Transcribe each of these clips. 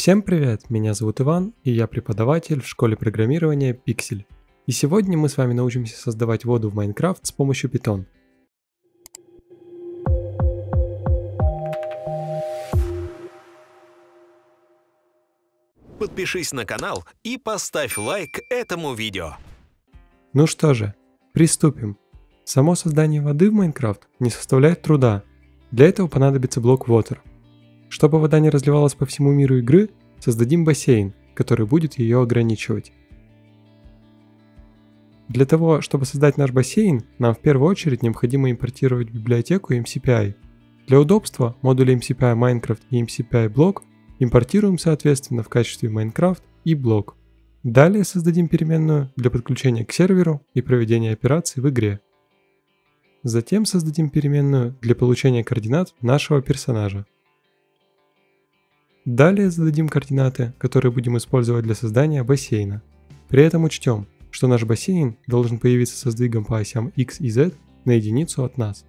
Всем привет, меня зовут Иван, и я преподаватель в школе программирования Pixel. И сегодня мы с вами научимся создавать воду в Майнкрафт с помощью Python. Подпишись на канал и поставь лайк этому видео. Ну что же, приступим. Само создание воды в Майнкрафт не составляет труда. Для этого понадобится блок Water – чтобы вода не разливалась по всему миру игры, создадим бассейн, который будет ее ограничивать. Для того, чтобы создать наш бассейн, нам в первую очередь необходимо импортировать библиотеку MCPI. Для удобства модули MCPI Minecraft и MCPI Block импортируем соответственно в качестве Minecraft и Block. Далее создадим переменную для подключения к серверу и проведения операций в игре. Затем создадим переменную для получения координат нашего персонажа. Далее зададим координаты, которые будем использовать для создания бассейна. При этом учтем, что наш бассейн должен появиться со сдвигом по осям x и z на единицу от нас.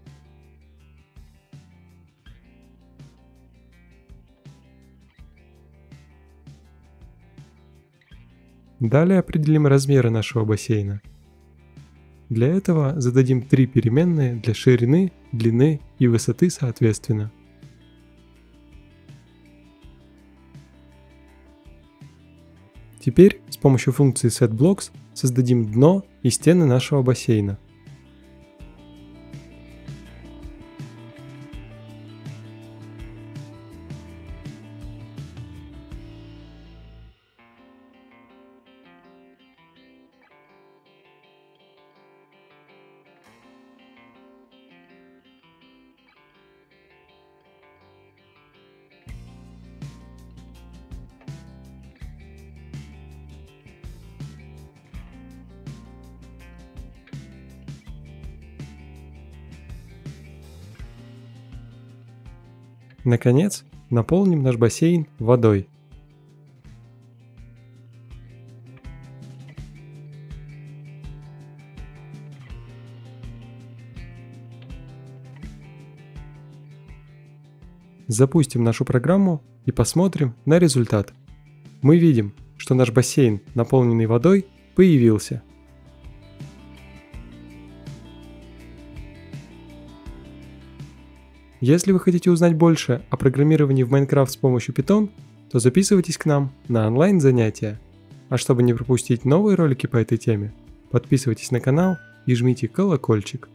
Далее определим размеры нашего бассейна. Для этого зададим три переменные для ширины, длины и высоты соответственно – Теперь с помощью функции setBlocks создадим дно и стены нашего бассейна. Наконец, наполним наш бассейн водой. Запустим нашу программу и посмотрим на результат. Мы видим, что наш бассейн, наполненный водой, появился – Если вы хотите узнать больше о программировании в Minecraft с помощью Python, то записывайтесь к нам на онлайн-занятия. А чтобы не пропустить новые ролики по этой теме, подписывайтесь на канал и жмите колокольчик.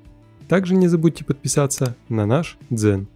Также не забудьте подписаться на наш Дзен.